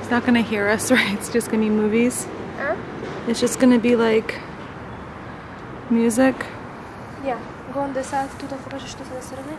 It's not gonna hear us, right? It's just gonna be movies. А? It's just gonna be like music. Я. Гон десят, тут покажи, что с этой стороны.